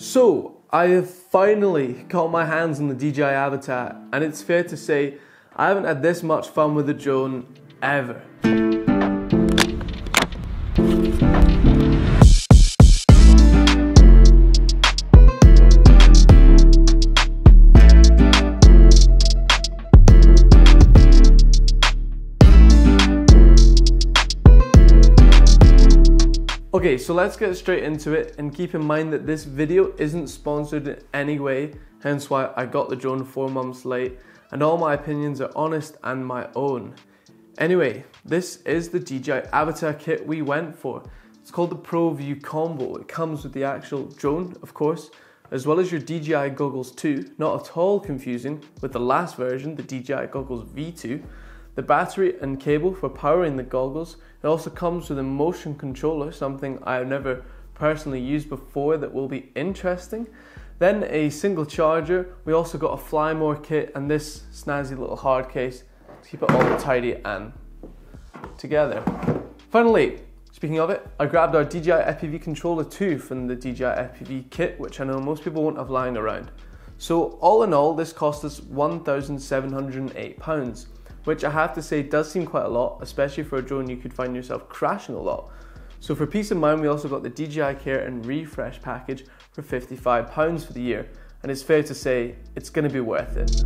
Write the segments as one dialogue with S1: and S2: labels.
S1: So, I have finally got my hands on the DJI Avata, and it's fair to say I haven't had this much fun with the drone ever. Okay, so let's get straight into it and keep in mind that this video isn't sponsored in any way, hence why I got the drone four months late, and all my opinions are honest and my own. Anyway, this is the DJI Avata kit we went for. It's called the Pro View Combo. It comes with the actual drone, of course, as well as your DJI goggles too, not at all confusing with the last version, the DJI goggles V2 the battery and cable for powering the goggles. It also comes with a motion controller, something I have never personally used before that will be interesting. Then a single charger. We also got a Flymore kit and this snazzy little hard case to keep it all tidy and together. Finally, speaking of it, I grabbed our DJI FPV controller too from the DJI FPV kit, which I know most people won't have lying around. So all in all, this cost us £1,708 which I have to say does seem quite a lot, especially for a drone you could find yourself crashing a lot. So for peace of mind, we also got the DJI Care and Refresh package for £55 for the year, and it's fair to say it's going to be worth it.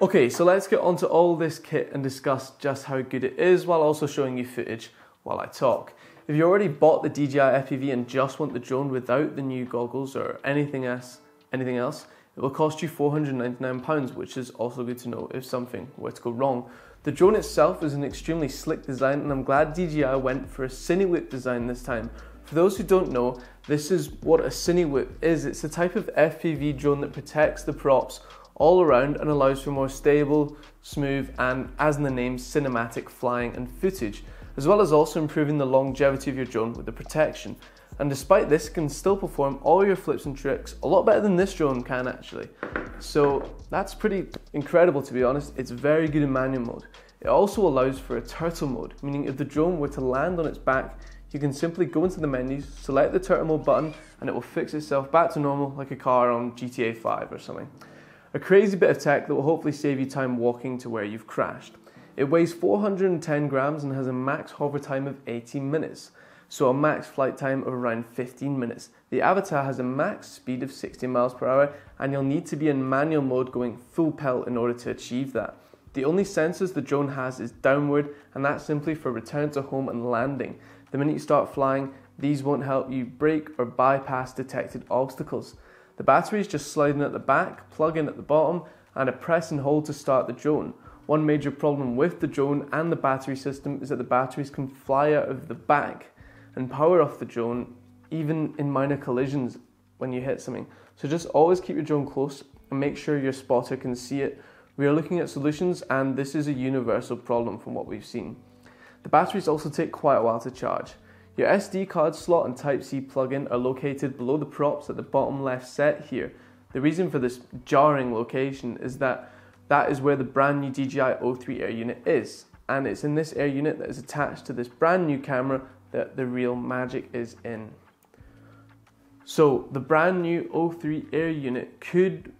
S1: Okay, so let's get onto all this kit and discuss just how good it is while also showing you footage while I talk. If you already bought the DJI FPV and just want the drone without the new goggles or anything else, anything else, it will cost you £499, which is also good to know if something were to go wrong. The drone itself is an extremely slick design and I'm glad DJI went for a Cinewhoop design this time. For those who don't know, this is what a Cinewhoop is. It's a type of FPV drone that protects the props all around and allows for more stable, smooth, and as in the name, cinematic flying and footage, as well as also improving the longevity of your drone with the protection. And despite this, can still perform all your flips and tricks a lot better than this drone can actually. So that's pretty incredible to be honest. It's very good in manual mode. It also allows for a turtle mode, meaning if the drone were to land on its back, you can simply go into the menus, select the turtle mode button, and it will fix itself back to normal like a car on GTA 5 or something. A crazy bit of tech that will hopefully save you time walking to where you've crashed. It weighs 410 grams and has a max hover time of 18 minutes, so a max flight time of around 15 minutes. The Avata has a max speed of 60 miles per hour, and you'll need to be in manual mode going full pelt in order to achieve that. The only sensors the drone has is downward, and that's simply for return to home and landing. The minute you start flying, these won't help you brake or bypass detected obstacles. The battery is just sliding at the back, plug in at the bottom, and a press and hold to start the drone. One major problem with the drone and the battery system is that the batteries can fly out of the back and power off the drone even in minor collisions when you hit something. So just always keep your drone close and make sure your spotter can see it. We are looking at solutions and this is a universal problem from what we've seen. The batteries also take quite a while to charge. Your SD card slot and Type-C plug-in are located below the props at the bottom left set here. The reason for this jarring location is that that is where the brand new DJI O3 Air unit is. And it's in this air unit that is attached to this brand new camera that the real magic is in. So the brand new O3 Air unit could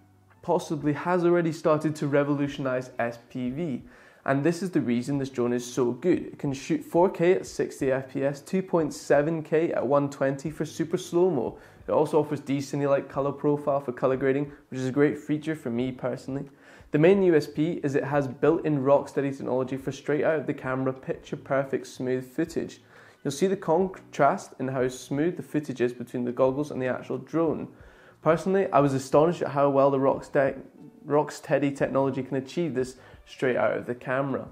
S1: possibly has already started to revolutionize FPV. And this is the reason this drone is so good. It can shoot 4K at 60 FPS, 2.7K at 120 for super slow-mo. It also offers D-Cinelike color profile for color grading, which is a great feature for me personally. The main USP is it has built-in Rocksteady technology for straight out of the camera picture-perfect smooth footage. You'll see the contrast in how smooth the footage is between the goggles and the actual drone. Personally, I was astonished at how well the Rocksteady technology can achieve this straight out of the camera.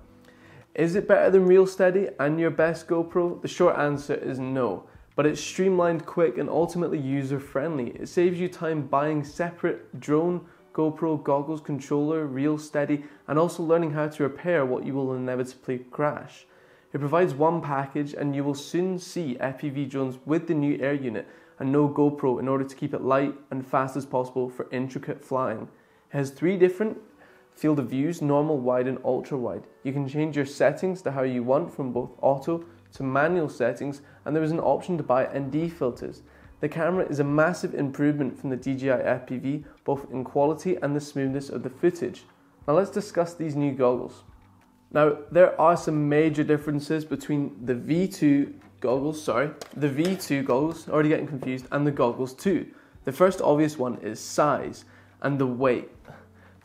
S1: Is it better than ReelSteady and your best GoPro? The short answer is no, but it's streamlined, quick, and ultimately user friendly. It saves you time buying separate drone, GoPro, goggles, controller, ReelSteady, and also learning how to repair what you will inevitably crash. It provides one package, and you will soon see FPV drones with the new Air unit and no GoPro in order to keep it light and fast as possible for intricate flying. It has three different field of views, normal, wide and ultra wide. You can change your settings to how you want from both auto to manual settings and there is an option to buy ND filters. The camera is a massive improvement from the DJI FPV both in quality and the smoothness of the footage. Now let's discuss these new goggles. Now there are some major differences between the V2 goggles, sorry, the V2 goggles, already getting confused, and the goggles 2. The first obvious one is size and the weight.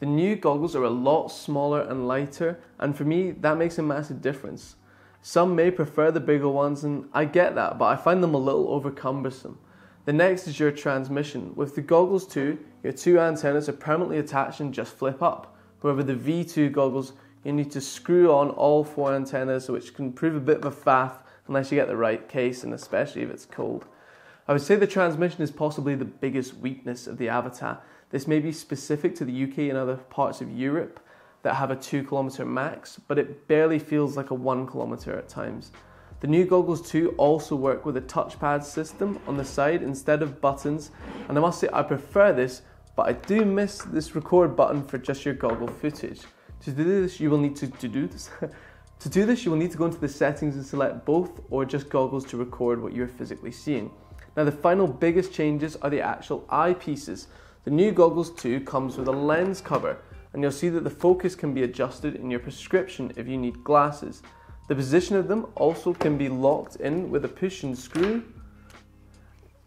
S1: The new goggles are a lot smaller and lighter, and for me, that makes a massive difference. Some may prefer the bigger ones, and I get that, but I find them a little over cumbersome. The next is your transmission. With the goggles 2, your two antennas are permanently attached and just flip up. However, the V2 goggles, you need to screw on all four antennas, which can prove a bit of a faff unless you get the right case and especially if it's cold. I would say the transmission is possibly the biggest weakness of the Avata. This may be specific to the UK and other parts of Europe that have a 2 kilometer max, but it barely feels like a 1 kilometer at times. The new goggles 2 also work with a touchpad system on the side instead of buttons, and I must say I prefer this, but I do miss this record button for just your goggle footage. To do this, you will need to, to do this. to do this, you will need to go into the settings and select both or just goggles to record what you're physically seeing. Now the final biggest changes are the actual eyepieces. The new goggles 2 comes with a lens cover, and you'll see that the focus can be adjusted in your prescription if you need glasses. The position of them also can be locked in with a push and screw.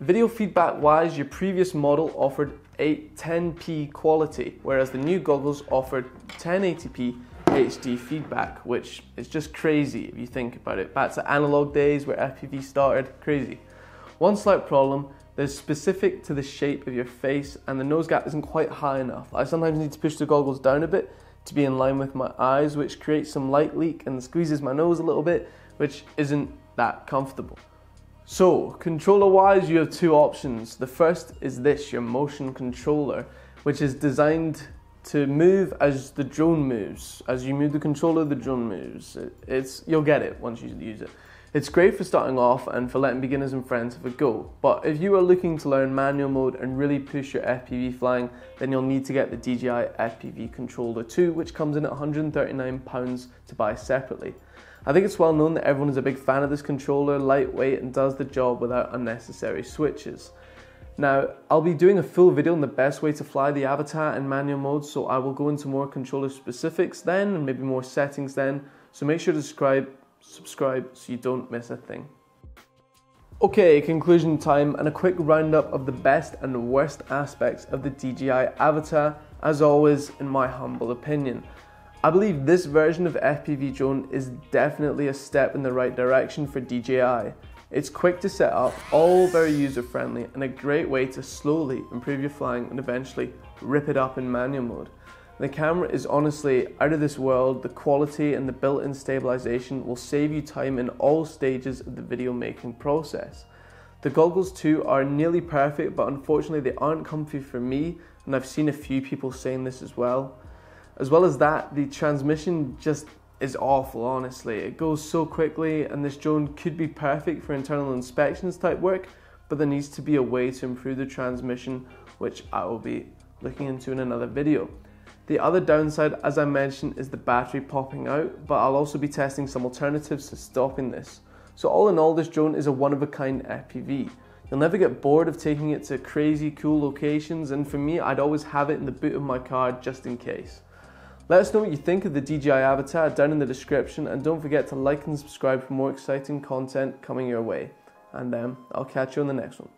S1: Video feedback wise, your previous model offered 810p quality, whereas the new goggles offered 1080p HD feedback, which is just crazy if you think about it. Back to analog days where FPV started, crazy. One slight problem that's specific to the shape of your face and the nose gap isn't quite high enough. I sometimes need to push the goggles down a bit to be in line with my eyes, which creates some light leak and squeezes my nose a little bit, which isn't that comfortable. So, controller wise, you have two options. The first is this your motion controller, which is designed to move as the drone moves. As you move the controller, the drone moves. It's you'll get it once you use it. It's great for starting off and for letting beginners and friends have a go, but if you are looking to learn manual mode and really push your FPV flying, then you'll need to get the DJI FPV Controller 2, which comes in at £139 to buy separately. I think it's well known that everyone is a big fan of this controller, lightweight and does the job without unnecessary switches. Now, I'll be doing a full video on the best way to fly the Avata in manual mode, so I will go into more controller specifics then, and maybe more settings then, so make sure to subscribe subscribe so you don't miss a thing. Okay, conclusion time and a quick roundup of the best and worst aspects of the DJI Avata, as always, in my humble opinion. I believe this version of FPV drone is definitely a step in the right direction for DJI. It's quick to set up, all very user friendly, and a great way to slowly improve your flying and eventually rip it up in manual mode. The camera is honestly out of this world. The quality and the built-in stabilization will save you time in all stages of the video making process. The goggles too are nearly perfect, but unfortunately they aren't comfy for me, and I've seen a few people saying this as well. As well as that, the transmission just is awful, honestly. It goes so quickly, and this drone could be perfect for internal inspections type work, but there needs to be a way to improve the transmission, which I will be looking into in another video. The other downside, as I mentioned, is the battery popping out, but I'll also be testing some alternatives to stopping this. So all in all, this drone is a one-of-a-kind FPV. You'll never get bored of taking it to crazy cool locations, and for me, I'd always have it in the boot of my car just in case. Let us know what you think of the DJI Avata down in the description, and don't forget to like and subscribe for more exciting content coming your way. And um, I'll catch you on the next one.